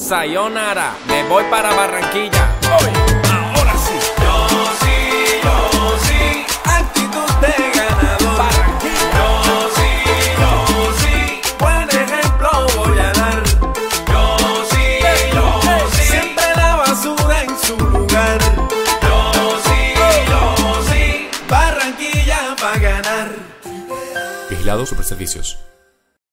Sayonara, me voy para Barranquilla. Hoy, ahora sí. Yo sí, yo sí, actitud de ganador. Barranquilla. Yo sí, yo sí, buen ejemplo voy a dar. Yo sí, yo sí, siempre la basura en su lugar. Yo sí, yo sí, Barranquilla va a ganar. Vigilado Superservicios.